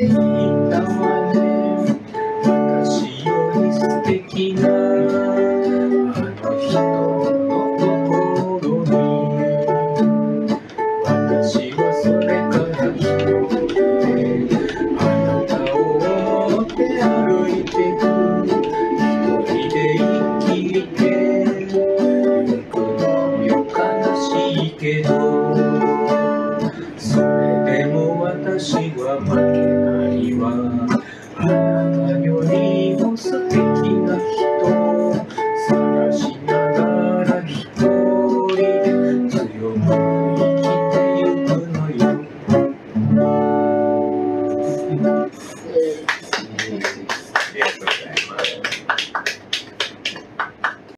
Então, a neve, 私より素敵な are my hero. I'm